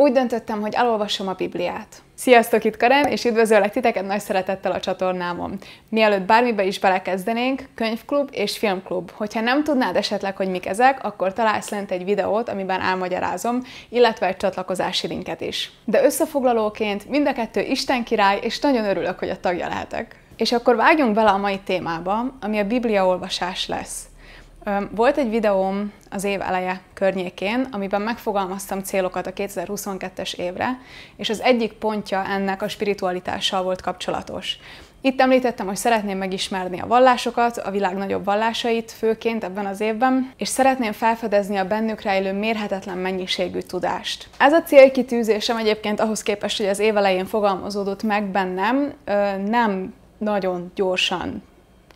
Úgy döntöttem, hogy elolvasom a Bibliát. Sziasztok, itt Karen, és üdvözöllek titeket nagy szeretettel a csatornámon. Mielőtt bármibe is belekezdenénk, könyvklub és filmklub. Hogyha nem tudnád esetleg, hogy mik ezek, akkor találsz lent egy videót, amiben elmagyarázom, illetve egy csatlakozási linket is. De összefoglalóként mind a kettő Isten király, és nagyon örülök, hogy a tagja lehetek. És akkor vágjunk bele a mai témába, ami a Biblia olvasás lesz. Volt egy videóm az év eleje környékén, amiben megfogalmaztam célokat a 2022-es évre, és az egyik pontja ennek a spiritualitással volt kapcsolatos. Itt említettem, hogy szeretném megismerni a vallásokat, a világ nagyobb vallásait, főként ebben az évben, és szeretném felfedezni a bennük rejlő mérhetetlen mennyiségű tudást. Ez a célkitűzésem egyébként ahhoz képest, hogy az év elején fogalmazódott meg bennem, nem nagyon gyorsan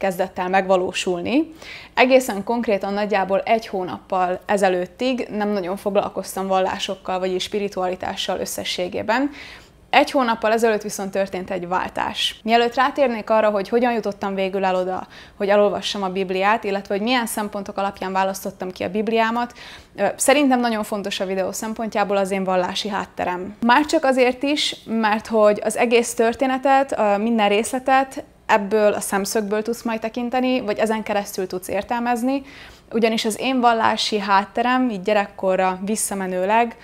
kezdett el megvalósulni. Egészen konkrétan nagyjából egy hónappal ezelőttig nem nagyon foglalkoztam vallásokkal, vagy spiritualitással összességében, egy hónappal ezelőtt viszont történt egy váltás. Mielőtt rátérnék arra, hogy hogyan jutottam végül el oda, hogy elolvassam a Bibliát, illetve hogy milyen szempontok alapján választottam ki a Bibliámat, szerintem nagyon fontos a videó szempontjából az én vallási hátterem. Már csak azért is, mert hogy az egész történetet, minden részletet ebből a szemszögből tudsz majd tekinteni, vagy ezen keresztül tudsz értelmezni, ugyanis az én vallási hátterem, így gyerekkorra visszamenőleg,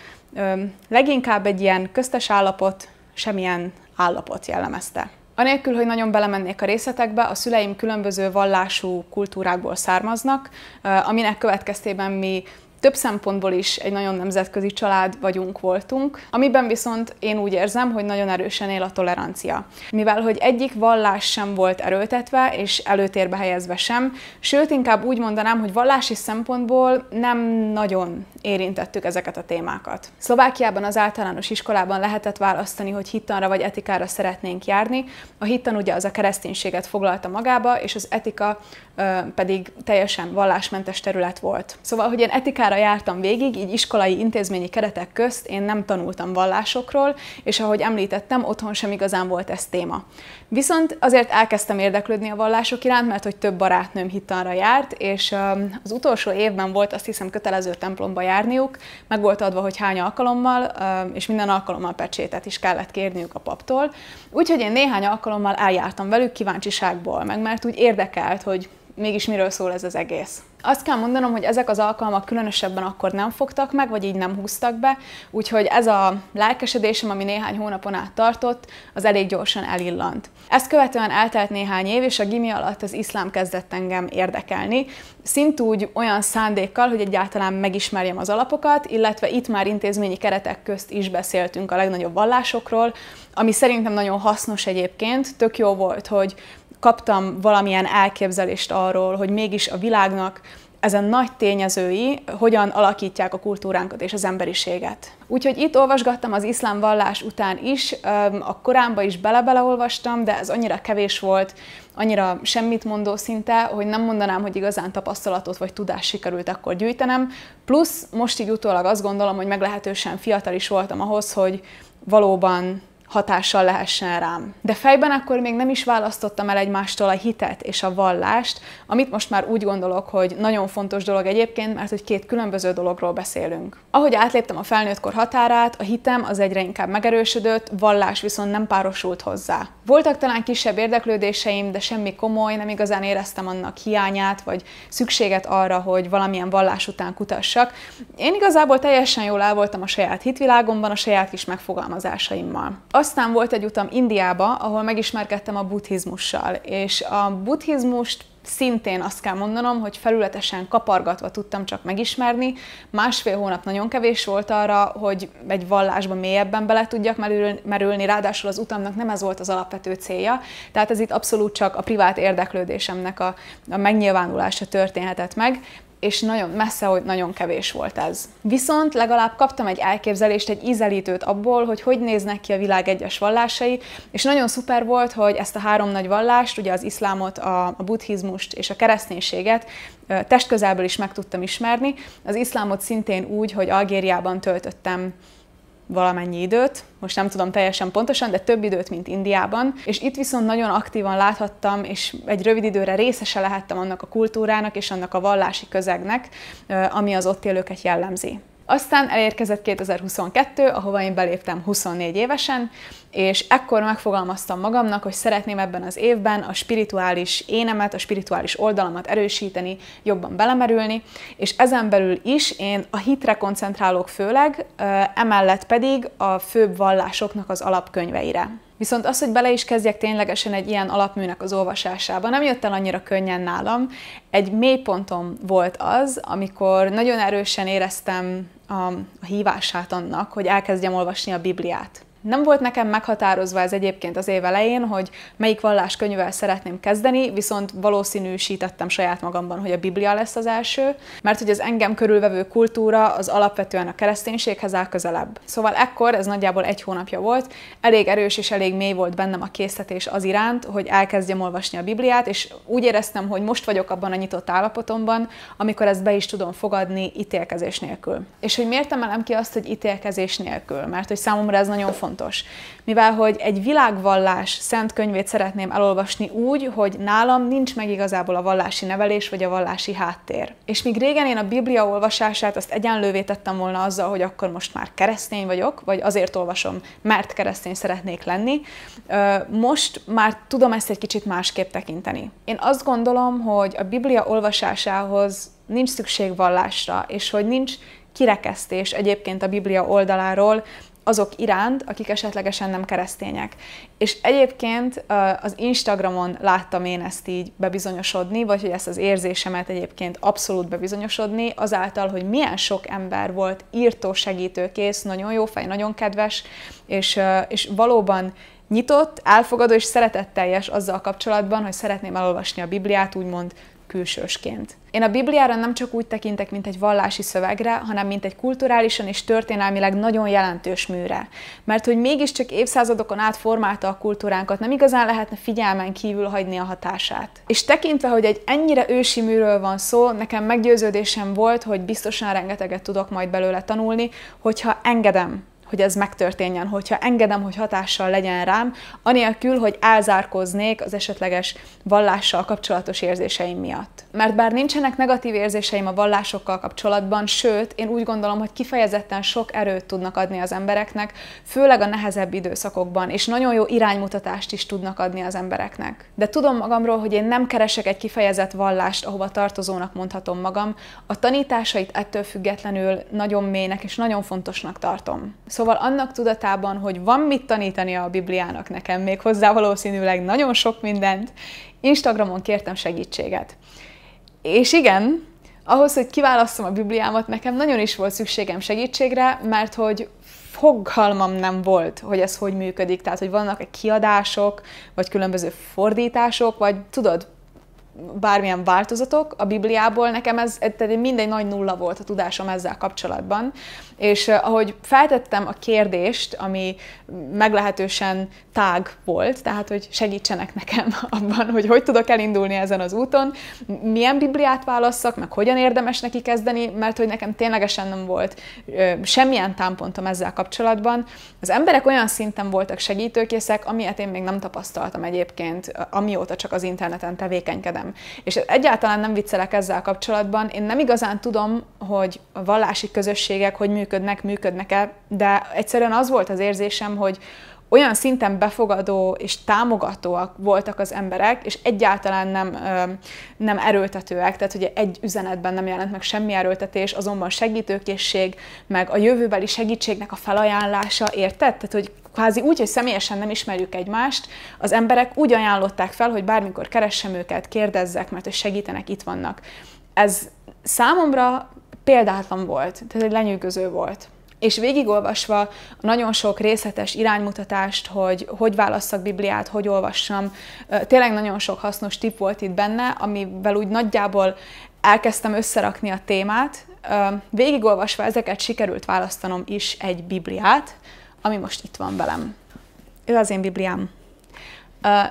leginkább egy ilyen köztes állapot, semmilyen állapot jellemezte. Anélkül, hogy nagyon belemennék a részletekbe, a szüleim különböző vallású kultúrákból származnak, aminek következtében mi több szempontból is egy nagyon nemzetközi család vagyunk, voltunk, amiben viszont én úgy érzem, hogy nagyon erősen él a tolerancia. Mivel, hogy egyik vallás sem volt erőltetve és előtérbe helyezve sem, sőt, inkább úgy mondanám, hogy vallási szempontból nem nagyon érintettük ezeket a témákat. Szlovákiában az általános iskolában lehetett választani, hogy hittanra vagy etikára szeretnénk járni. A hittan ugye az a kereszténységet foglalta magába, és az etika pedig teljesen vallásmentes terület volt. Szóval, hogy én etikára jártam végig, így iskolai intézményi keretek közt én nem tanultam vallásokról, és ahogy említettem, otthon sem igazán volt ez téma. Viszont azért elkezdtem érdeklődni a vallások iránt, mert hogy több barátnőm hittanra járt, és az utolsó évben volt azt hiszem kötelező templomba járniuk, meg volt adva, hogy hány alkalommal, és minden alkalommal pecsétet is kellett kérniük a paptól. Úgyhogy én néhány alkalommal eljártam velük kíváncsiságból, meg mert úgy érdekelt, hogy mégis miről szól ez az egész. Azt kell mondanom, hogy ezek az alkalmak különösebben akkor nem fogtak meg, vagy így nem húztak be, úgyhogy ez a lelkesedésem, ami néhány hónapon át tartott, az elég gyorsan elillant. Ezt követően eltelt néhány év, és a gimi alatt az iszlám kezdett engem érdekelni, szintúgy olyan szándékkal, hogy egyáltalán megismerjem az alapokat, illetve itt már intézményi keretek közt is beszéltünk a legnagyobb vallásokról, ami szerintem nagyon hasznos egyébként, tök jó volt, hogy kaptam valamilyen elképzelést arról, hogy mégis a világnak ezen nagy tényezői hogyan alakítják a kultúránkat és az emberiséget. Úgyhogy itt olvasgattam az iszlám vallás után is, a Koránba is bele-bele olvastam, de ez annyira kevés volt, annyira semmit mondó szinte, hogy nem mondanám, hogy igazán tapasztalatot vagy tudást sikerült akkor gyűjtenem. Plusz most így utólag azt gondolom, hogy meglehetősen fiatal is voltam ahhoz, hogy valóban hatással lehessen rám. De fejben akkor még nem is választottam el egymástól a hitet és a vallást, amit most már úgy gondolok, hogy nagyon fontos dolog egyébként, mert hogy két különböző dologról beszélünk. Ahogy átléptem a felnőttkor határát, a hitem az egyre inkább megerősödött, vallás viszont nem párosult hozzá. Voltak talán kisebb érdeklődéseim, de semmi komoly, nem igazán éreztem annak hiányát, vagy szükséget arra, hogy valamilyen vallás után kutassak. Én igazából teljesen jól el voltam a saját hitvilágomban, a saját kis megfogalmazásaimmal. Aztán volt egy utam Indiába, ahol megismerkedtem a buddhizmussal, és a buddhizmust szintén azt kell mondanom, hogy felületesen kapargatva tudtam csak megismerni. Másfél hónap nagyon kevés volt arra, hogy egy vallásba mélyebben bele tudjak merülni, ráadásul az utamnak nem ez volt az alapvető célja, tehát ez itt abszolút csak a privát érdeklődésemnek a, a megnyilvánulása történhetett meg, és nagyon messze, hogy nagyon kevés volt ez. Viszont legalább kaptam egy elképzelést, egy ízelítőt abból, hogy hogy néznek ki a világ egyes vallásai, és nagyon szuper volt, hogy ezt a három nagy vallást, ugye az iszlámot, a, a buddhizmust és a kereszténységet testközelből is meg tudtam ismerni. Az iszlámot szintén úgy, hogy Algériában töltöttem valamennyi időt, most nem tudom teljesen pontosan, de több időt, mint Indiában, és itt viszont nagyon aktívan láthattam, és egy rövid időre részese lehettem annak a kultúrának és annak a vallási közegnek, ami az ott élőket jellemzi. Aztán elérkezett 2022, ahova én beléptem 24 évesen, és ekkor megfogalmaztam magamnak, hogy szeretném ebben az évben a spirituális énemet, a spirituális oldalamat erősíteni, jobban belemerülni, és ezen belül is én a hitre koncentrálok főleg, emellett pedig a főbb vallásoknak az alapkönyveire. Viszont az, hogy bele is kezdjek ténylegesen egy ilyen alapműnek az olvasásába, nem jött el annyira könnyen nálam. Egy mélypontom volt az, amikor nagyon erősen éreztem a, a hívását annak, hogy elkezdjem olvasni a Bibliát. Nem volt nekem meghatározva ez egyébként az év elején, hogy melyik valláskönyvvel szeretném kezdeni, viszont valószínűsítettem saját magamban, hogy a Biblia lesz az első, mert hogy az engem körülvevő kultúra az alapvetően a kereszténységhez áll közelebb. Szóval ekkor, ez nagyjából egy hónapja volt, elég erős és elég mély volt bennem a késztetés az iránt, hogy elkezdjem olvasni a Bibliát, és úgy éreztem, hogy most vagyok abban a nyitott állapotomban, amikor ezt be is tudom fogadni ítélkezés nélkül. És hogy miért emelem ki azt, hogy ítélkezés nélkül? Mert hogy számomra ez nagyon fontos fontos. Mivel, hogy egy világvallás szent könyvét szeretném elolvasni úgy, hogy nálam nincs meg igazából a vallási nevelés vagy a vallási háttér. És míg régen én a Biblia olvasását azt egyenlővé tettem volna azzal, hogy akkor most már keresztény vagyok, vagy azért olvasom, mert keresztény szeretnék lenni, most már tudom ezt egy kicsit másképp tekinteni. Én azt gondolom, hogy a Biblia olvasásához nincs szükség vallásra, és hogy nincs kirekesztés egyébként a Biblia oldaláról, azok iránt, akik esetlegesen nem keresztények. És egyébként az Instagramon láttam én ezt így bebizonyosodni, vagy hogy ezt az érzésemet egyébként abszolút bebizonyosodni, azáltal, hogy milyen sok ember volt írtó, segítőkész, nagyon jó fej, nagyon kedves, és, és valóban nyitott, elfogadó és szeretetteljes azzal kapcsolatban, hogy szeretném elolvasni a Bibliát, úgymond külsősként. Én a Bibliára nem csak úgy tekintek, mint egy vallási szövegre, hanem mint egy kulturálisan és történelmileg nagyon jelentős műre. Mert hogy mégiscsak évszázadokon át formálta a kultúránkat, nem igazán lehetne figyelmen kívül hagyni a hatását. És tekintve, hogy egy ennyire ősi műről van szó, nekem meggyőződésem volt, hogy biztosan rengeteget tudok majd belőle tanulni, hogyha engedem hogy ez megtörténjen, hogyha engedem, hogy hatással legyen rám, anélkül, hogy elzárkoznék az esetleges vallással kapcsolatos érzéseim miatt. Mert bár nincsenek negatív érzéseim a vallásokkal kapcsolatban, sőt, én úgy gondolom, hogy kifejezetten sok erőt tudnak adni az embereknek, főleg a nehezebb időszakokban, és nagyon jó iránymutatást is tudnak adni az embereknek. De tudom magamról, hogy én nem keresek egy kifejezett vallást, ahova tartozónak mondhatom magam, a tanításait ettől függetlenül nagyon mélynek és nagyon fontosnak tartom. Szóval annak tudatában, hogy van mit tanítani a Bibliának nekem, még hozzá valószínűleg nagyon sok mindent, Instagramon kértem segítséget. És igen, ahhoz, hogy kiválasszam a Bibliámat, nekem nagyon is volt szükségem segítségre, mert hogy fogalmam nem volt, hogy ez hogy működik. Tehát, hogy vannak egy kiadások, vagy különböző fordítások, vagy tudod, bármilyen változatok a Bibliából, nekem ez tehát mindegy nagy nulla volt a tudásom ezzel kapcsolatban. És ahogy feltettem a kérdést, ami meglehetősen tág volt, tehát hogy segítsenek nekem abban, hogy hogy tudok elindulni ezen az úton, milyen Bibliát válasszak, meg hogyan érdemes neki kezdeni, mert hogy nekem ténylegesen nem volt semmilyen támpontom ezzel kapcsolatban. Az emberek olyan szinten voltak segítőkészek, amilyet én még nem tapasztaltam egyébként, amióta csak az interneten tevékenykedem. És egyáltalán nem viccelek ezzel kapcsolatban. Én nem igazán tudom, hogy a vallási közösségek hogy működnek, működnek-e, de egyszerűen az volt az érzésem, hogy olyan szinten befogadó és támogatóak voltak az emberek, és egyáltalán nem, nem erőltetőek, tehát ugye egy üzenetben nem jelent meg semmi erőltetés, azonban segítőkészség, meg a jövőbeli segítségnek a felajánlása, érted? Tehát, hogy kvázi úgy, hogy személyesen nem ismerjük egymást, az emberek úgy ajánlották fel, hogy bármikor keressem őket, kérdezzek, mert hogy segítenek, itt vannak. Ez számomra példátlan volt, tehát egy lenyűgöző volt és végigolvasva nagyon sok részletes iránymutatást, hogy hogy válasszak Bibliát, hogy olvassam, tényleg nagyon sok hasznos tip volt itt benne, amivel úgy nagyjából elkezdtem összerakni a témát. Végigolvasva ezeket sikerült választanom is egy Bibliát, ami most itt van velem. Ő az én Bibliám.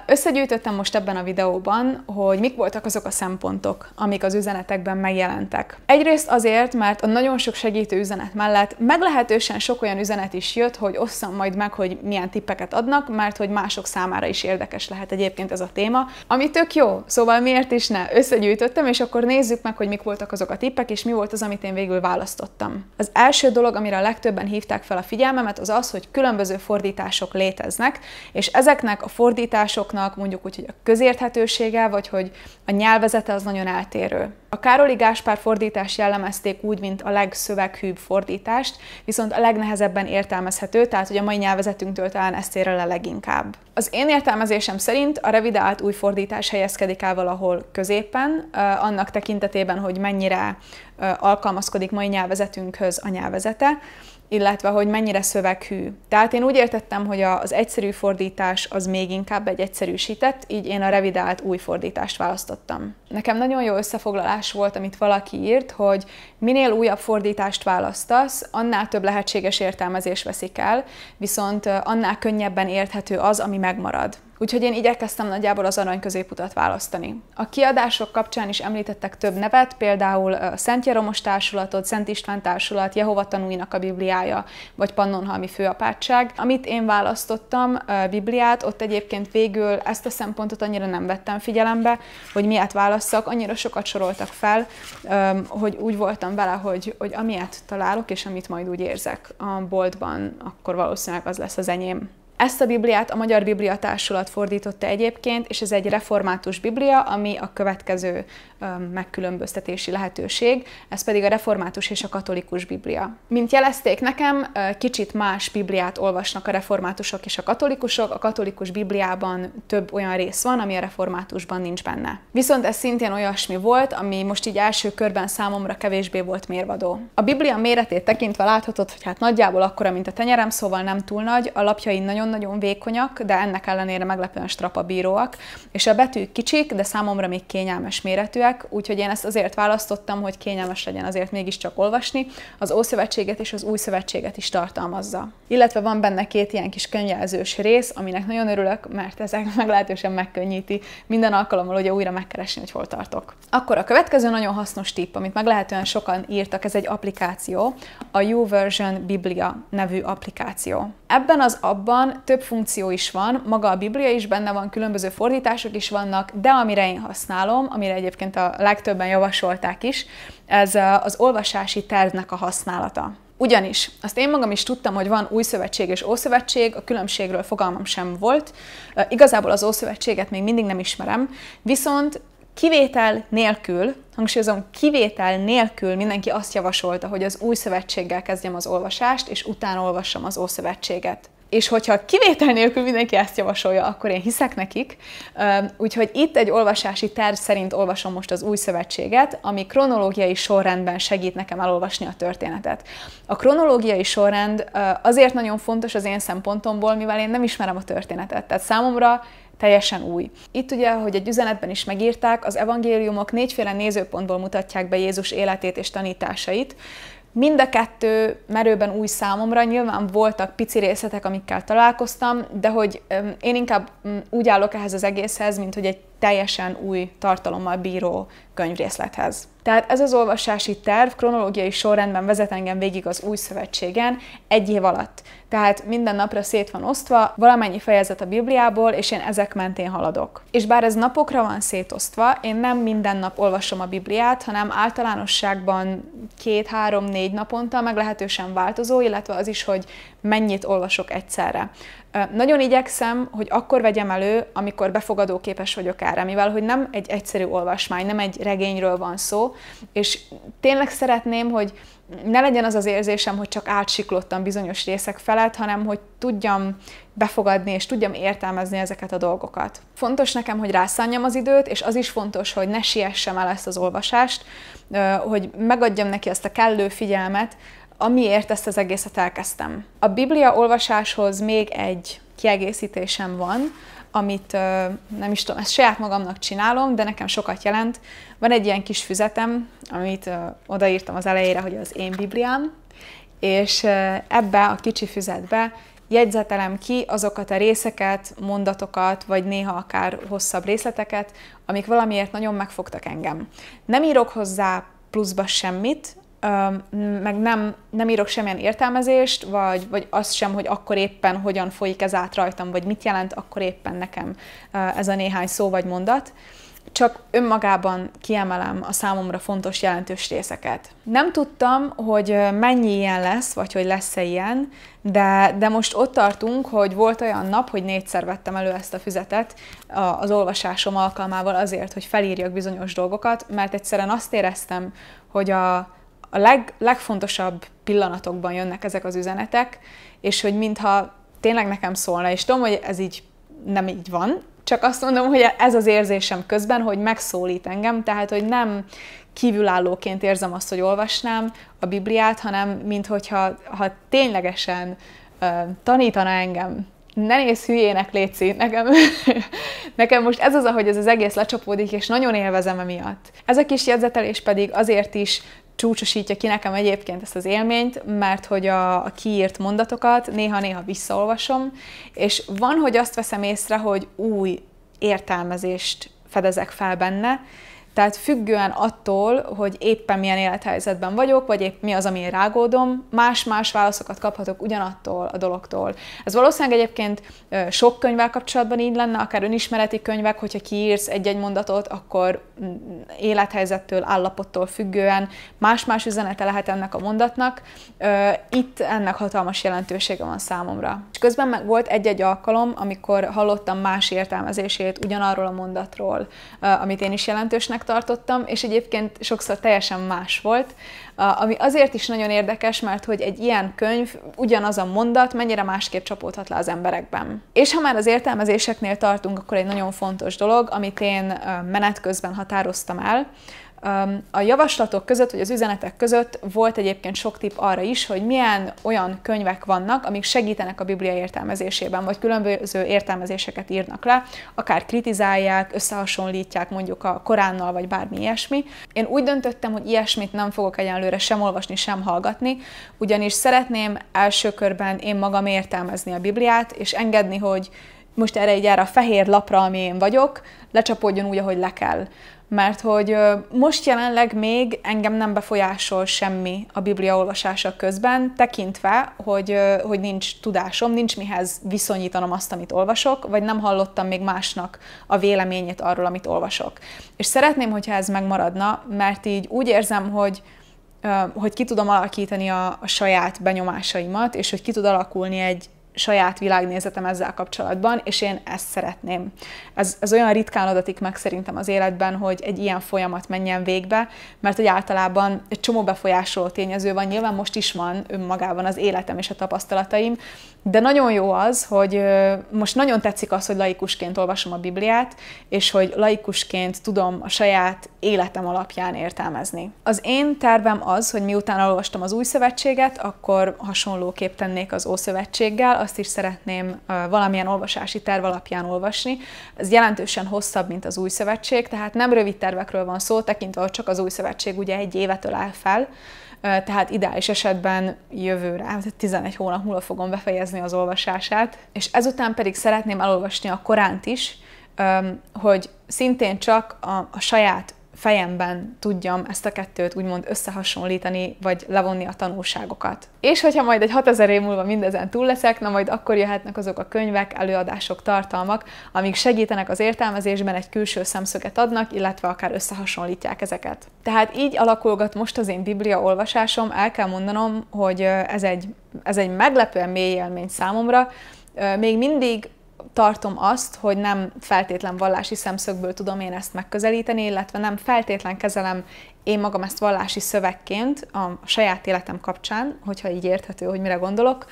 Összegyűjtöttem most ebben a videóban, hogy mik voltak azok a szempontok, amik az üzenetekben megjelentek. Egyrészt azért, mert a nagyon sok segítő üzenet mellett meglehetősen sok olyan üzenet is jött, hogy osszam majd meg, hogy milyen tippeket adnak, mert hogy mások számára is érdekes lehet egyébként ez a téma, ami tök jó, szóval miért is ne? Összegyűjtöttem, és akkor nézzük meg, hogy mik voltak azok a tippek, és mi volt az, amit én végül választottam. Az első dolog, amire a legtöbben hívták fel a figyelmemet, az az, hogy különböző fordítások léteznek, és ezeknek a fordítások fordításoknak mondjuk úgy, hogy a közérthetősége, vagy hogy a nyelvezete az nagyon eltérő. A Károli Gáspár fordítás jellemezték úgy, mint a legszöveghűbb fordítást, viszont a legnehezebben értelmezhető, tehát hogy a mai nyelvezetünktől talán ezt ér le leginkább. Az én értelmezésem szerint a revidált új fordítás helyezkedik el valahol középen, annak tekintetében, hogy mennyire alkalmazkodik mai nyelvezetünkhöz a nyelvezete, illetve hogy mennyire szöveghű. Tehát én úgy értettem, hogy az egyszerű fordítás az még inkább egy egyszerűsített, így én a revidált új fordítást választottam. Nekem nagyon jó összefoglalás volt, amit valaki írt, hogy minél újabb fordítást választasz, annál több lehetséges értelmezés veszik el, viszont annál könnyebben érthető az, ami megmarad. Úgyhogy én igyekeztem nagyjából az arany középutat választani. A kiadások kapcsán is említettek több nevet, például Szent Jeromos Társulatot, Szent István Társulat, Jehova tanúinak a Bibliája, vagy Pannonhalmi Főapátság. Amit én választottam, Bibliát, ott egyébként végül ezt a szempontot annyira nem vettem figyelembe, hogy miért válasszak, annyira sokat soroltak fel, hogy úgy voltam vele, hogy, hogy amilyet találok, és amit majd úgy érzek a boltban, akkor valószínűleg az lesz az enyém. Ezt a Bibliát a Magyar Biblia Társulat fordította egyébként, és ez egy református Biblia, ami a következő megkülönböztetési lehetőség, ez pedig a református és a katolikus Biblia. Mint jelezték nekem, kicsit más Bibliát olvasnak a reformátusok és a katolikusok, a katolikus Bibliában több olyan rész van, ami a reformátusban nincs benne. Viszont ez szintén olyasmi volt, ami most így első körben számomra kevésbé volt mérvadó. A Biblia méretét tekintve láthatod, hogy hát nagyjából akkora, mint a tenyerem, szóval nem túl nagy, a lapjai nagyon-nagyon vékonyak, de ennek ellenére meglepően strapabíróak, és a betűk kicsik, de számomra még kényelmes méretűek, úgyhogy én ezt azért választottam, hogy kényelmes legyen azért mégiscsak olvasni. Az Ószövetséget és az Új Szövetséget is tartalmazza. Illetve van benne két ilyen kis könyvelzős rész, aminek nagyon örülök, mert ezek meglehetősen megkönnyíti minden alkalommal, hogy újra megkeresni, hogy hol tartok. Akkor a következő nagyon hasznos tipp, amit meglehetően sokan írtak, ez egy applikáció, a YouVersion Biblia nevű applikáció. Ebben az abban több funkció is van, maga a Biblia is benne van, különböző fordítások is vannak, de amire én használom, amire egyébként a legtöbben javasolták is, ez az olvasási tervnek a használata. Ugyanis azt én magam is tudtam, hogy van új szövetség és ószövetség, a különbségről fogalmam sem volt. Igazából az ószövetséget még mindig nem ismerem, viszont kivétel nélkül, hangsúlyozom, kivétel nélkül mindenki azt javasolta, hogy az új szövetséggel kezdjem az olvasást, és utána olvassam az ószövetséget és hogyha kivétel nélkül mindenki ezt javasolja, akkor én hiszek nekik. Úgyhogy itt egy olvasási terv szerint olvasom most az új szövetséget, ami kronológiai sorrendben segít nekem elolvasni a történetet. A kronológiai sorrend azért nagyon fontos az én szempontomból, mivel én nem ismerem a történetet. Tehát számomra teljesen új. Itt ugye, hogy egy üzenetben is megírták, az evangéliumok négyféle nézőpontból mutatják be Jézus életét és tanításait, Mind a kettő merőben új számomra, nyilván voltak pici részletek, amikkel találkoztam, de hogy én inkább úgy állok ehhez az egészhez, mint hogy egy teljesen új tartalommal bíró könyvrészlethez. Tehát ez az olvasási terv kronológiai sorrendben vezet engem végig az új szövetségen egy év alatt. Tehát minden napra szét van osztva, valamennyi fejezet a Bibliából, és én ezek mentén haladok. És bár ez napokra van szétosztva, én nem minden nap olvasom a Bibliát, hanem általánosságban két, három, négy naponta, meglehetősen változó, illetve az is, hogy mennyit olvasok egyszerre. Nagyon igyekszem, hogy akkor vegyem elő, amikor befogadóképes vagyok erre, mivel hogy nem egy egyszerű olvasmány, nem egy regényről van szó, és tényleg szeretném, hogy ne legyen az az érzésem, hogy csak átsiklottam bizonyos részek felett, hanem hogy tudjam befogadni és tudjam értelmezni ezeket a dolgokat. Fontos nekem, hogy rászánjam az időt, és az is fontos, hogy ne siessem el ezt az olvasást, hogy megadjam neki ezt a kellő figyelmet, amiért ezt az egészet elkezdtem. A Biblia olvasáshoz még egy kiegészítésem van, amit nem is tudom, ezt saját magamnak csinálom, de nekem sokat jelent. Van egy ilyen kis füzetem, amit odaírtam az elejére, hogy az én Bibliám, és ebbe a kicsi füzetbe jegyzetelem ki azokat a részeket, mondatokat, vagy néha akár hosszabb részleteket, amik valamiért nagyon megfogtak engem. Nem írok hozzá pluszba semmit, meg nem, nem írok semmilyen értelmezést, vagy, vagy azt sem, hogy akkor éppen hogyan folyik ez át rajtam, vagy mit jelent akkor éppen nekem ez a néhány szó vagy mondat, csak önmagában kiemelem a számomra fontos jelentős részeket. Nem tudtam, hogy mennyi ilyen lesz, vagy hogy lesz-e ilyen, de, de most ott tartunk, hogy volt olyan nap, hogy négyszer vettem elő ezt a füzetet az olvasásom alkalmával azért, hogy felírjak bizonyos dolgokat, mert egyszerűen azt éreztem, hogy a, a leg, legfontosabb pillanatokban jönnek ezek az üzenetek, és hogy mintha tényleg nekem szólna, és tudom, hogy ez így nem így van, csak azt mondom, hogy ez az érzésem közben, hogy megszólít engem, tehát, hogy nem kívülállóként érzem azt, hogy olvasnám a Bibliát, hanem minthogyha ha ténylegesen uh, tanítana engem ne nézz hülyének, Léci, nekem, nekem most ez az, ahogy ez az egész lecsapódik, és nagyon élvezem emiatt. Ez a kis jegyzetelés pedig azért is csúcsosítja ki nekem egyébként ezt az élményt, mert hogy a, a kiírt mondatokat néha-néha visszaolvasom, és van, hogy azt veszem észre, hogy új értelmezést fedezek fel benne, tehát függően attól, hogy éppen milyen élethelyzetben vagyok, vagy épp mi az, ami rágódom, más-más válaszokat kaphatok ugyanattól a dologtól. Ez valószínűleg egyébként sok könyvvel kapcsolatban így lenne, akár önismereti könyvek, hogyha kiírsz egy-egy mondatot, akkor mm, élethelyzettől, állapottól függően más-más üzenete lehet ennek a mondatnak. Itt ennek hatalmas jelentősége van számomra. És közben meg volt egy-egy alkalom, amikor hallottam más értelmezését ugyanarról a mondatról, amit én is jelentősnek tartottam, és egyébként sokszor teljesen más volt, ami azért is nagyon érdekes, mert hogy egy ilyen könyv, ugyanaz a mondat mennyire másképp csapódhat le az emberekben. És ha már az értelmezéseknél tartunk, akkor egy nagyon fontos dolog, amit én menet közben határoztam el, a javaslatok között, vagy az üzenetek között volt egyébként sok tipp arra is, hogy milyen olyan könyvek vannak, amik segítenek a Biblia értelmezésében, vagy különböző értelmezéseket írnak le, akár kritizálják, összehasonlítják mondjuk a Koránnal, vagy bármi ilyesmi. Én úgy döntöttem, hogy ilyesmit nem fogok egyenlőre sem olvasni, sem hallgatni, ugyanis szeretném első körben én magam értelmezni a Bibliát, és engedni, hogy most erre így erre a fehér lapra, ami én vagyok, lecsapódjon úgy, ahogy le kell mert hogy most jelenleg még engem nem befolyásol semmi a Biblia olvasása közben, tekintve, hogy, hogy nincs tudásom, nincs mihez viszonyítanom azt, amit olvasok, vagy nem hallottam még másnak a véleményét arról, amit olvasok. És szeretném, hogyha ez megmaradna, mert így úgy érzem, hogy hogy ki tudom alakítani a, a saját benyomásaimat, és hogy ki tud alakulni egy, saját világnézetem ezzel kapcsolatban, és én ezt szeretném. Ez, ez olyan ritkán adatik meg szerintem az életben, hogy egy ilyen folyamat menjen végbe, mert hogy általában egy csomó befolyásoló tényező van, nyilván most is van önmagában az életem és a tapasztalataim, de nagyon jó az, hogy most nagyon tetszik az, hogy laikusként olvasom a Bibliát, és hogy laikusként tudom a saját életem alapján értelmezni. Az én tervem az, hogy miután olvastam az új szövetséget, akkor hasonlóképp tennék az Ószövetséggel, azt is szeretném valamilyen olvasási terv alapján olvasni. Ez jelentősen hosszabb, mint az új szövetség, tehát nem rövid tervekről van szó, tekintve, hogy csak az új szövetség ugye egy évetől áll fel, tehát ideális esetben jövőre, 11 hónap múlva fogom befejezni az olvasását, és ezután pedig szeretném elolvasni a Koránt is, hogy szintén csak a, a saját fejemben tudjam ezt a kettőt úgymond összehasonlítani, vagy levonni a tanulságokat. És hogyha majd egy 6000 év múlva mindezen túl leszek, na majd akkor jöhetnek azok a könyvek, előadások, tartalmak, amik segítenek az értelmezésben, egy külső szemszöget adnak, illetve akár összehasonlítják ezeket. Tehát így alakulgat most az én Biblia olvasásom, el kell mondanom, hogy ez egy, ez egy meglepően mély élmény számomra, még mindig tartom azt, hogy nem feltétlen vallási szemszögből tudom én ezt megközelíteni, illetve nem feltétlen kezelem én magam ezt vallási szövegként a saját életem kapcsán, hogyha így érthető, hogy mire gondolok,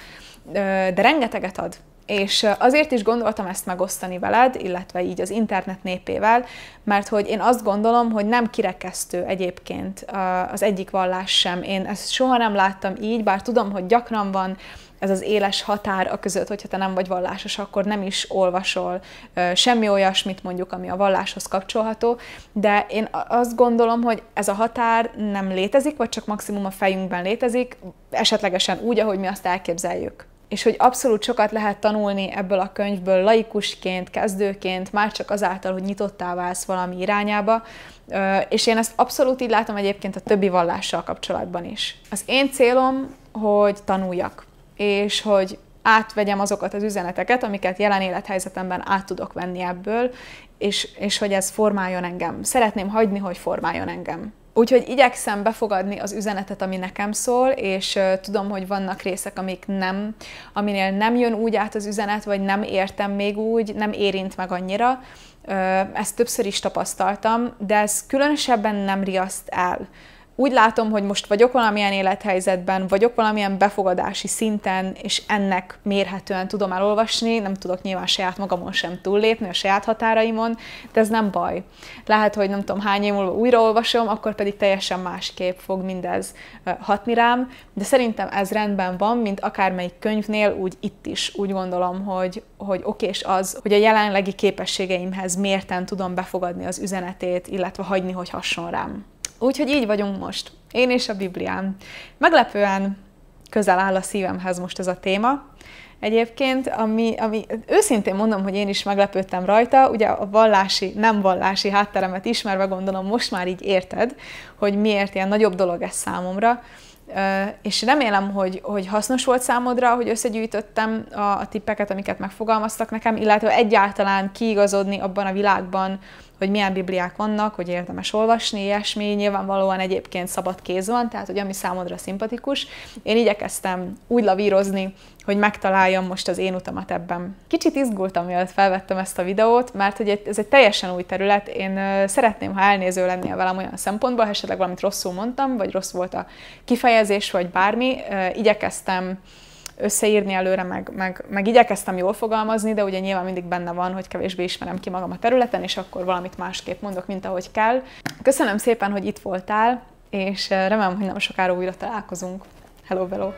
de rengeteget ad. És azért is gondoltam ezt megosztani veled, illetve így az internet népével, mert hogy én azt gondolom, hogy nem kirekesztő egyébként az egyik vallás sem. Én ezt soha nem láttam így, bár tudom, hogy gyakran van ez az éles határ a között, hogyha te nem vagy vallásos, akkor nem is olvasol semmi olyasmit mondjuk, ami a valláshoz kapcsolható, de én azt gondolom, hogy ez a határ nem létezik, vagy csak maximum a fejünkben létezik, esetlegesen úgy, ahogy mi azt elképzeljük. És hogy abszolút sokat lehet tanulni ebből a könyvből laikusként, kezdőként, már csak azáltal, hogy nyitottá válsz valami irányába, és én ezt abszolút így látom egyébként a többi vallással kapcsolatban is. Az én célom, hogy tanuljak, és hogy átvegyem azokat az üzeneteket, amiket jelen élethelyzetemben át tudok venni ebből, és, és hogy ez formáljon engem. Szeretném hagyni, hogy formáljon engem. Úgyhogy igyekszem befogadni az üzenetet, ami nekem szól, és tudom, hogy vannak részek, amik nem, aminél nem jön úgy át az üzenet, vagy nem értem még úgy, nem érint meg annyira. Ezt többször is tapasztaltam, de ez különösebben nem riaszt el úgy látom, hogy most vagyok valamilyen élethelyzetben, vagyok valamilyen befogadási szinten, és ennek mérhetően tudom elolvasni, nem tudok nyilván saját magamon sem túllépni, a saját határaimon, de ez nem baj. Lehet, hogy nem tudom hány év múlva újraolvasom, akkor pedig teljesen másképp fog mindez hatni rám, de szerintem ez rendben van, mint akármelyik könyvnél, úgy itt is úgy gondolom, hogy, hogy okés az, hogy a jelenlegi képességeimhez mérten tudom befogadni az üzenetét, illetve hagyni, hogy hasson rám. Úgyhogy így vagyunk most. Én és a Bibliám. Meglepően közel áll a szívemhez most ez a téma. Egyébként, ami, ami őszintén mondom, hogy én is meglepődtem rajta, ugye a vallási, nem vallási hátteremet ismerve gondolom, most már így érted, hogy miért ilyen nagyobb dolog ez számomra, és remélem, hogy, hogy hasznos volt számodra, hogy összegyűjtöttem a, a tippeket, amiket megfogalmaztak nekem, illetve egyáltalán kiigazodni abban a világban, hogy milyen bibliák vannak, hogy érdemes olvasni, ilyesmi, nyilvánvalóan egyébként szabad kéz van, tehát hogy ami számodra szimpatikus. Én igyekeztem úgy lavírozni, hogy megtaláljam most az én utamat ebben. Kicsit izgultam, mielőtt felvettem ezt a videót, mert hogy ez egy teljesen új terület. Én szeretném, ha elnéző lennél velem olyan szempontból, ha esetleg valamit rosszul mondtam, vagy rossz volt a kifejezés, vagy bármi. Igyekeztem összeírni előre, meg, meg, meg igyekeztem jól fogalmazni, de ugye nyilván mindig benne van, hogy kevésbé ismerem ki magam a területen, és akkor valamit másképp mondok, mint ahogy kell. Köszönöm szépen, hogy itt voltál, és remélem, hogy nem sokára újra találkozunk. Hello, hello!